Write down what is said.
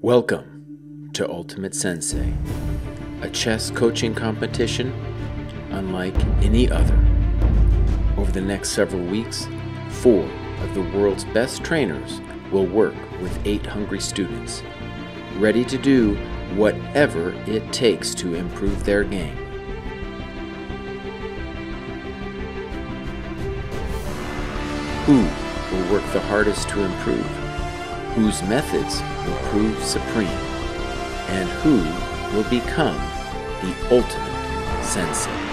Welcome to Ultimate Sensei, a chess coaching competition unlike any other. Over the next several weeks, four of the world's best trainers will work with eight hungry students, ready to do whatever it takes to improve their game. Who will work the hardest to improve? Whose methods will prove supreme? And who will become the ultimate sensei?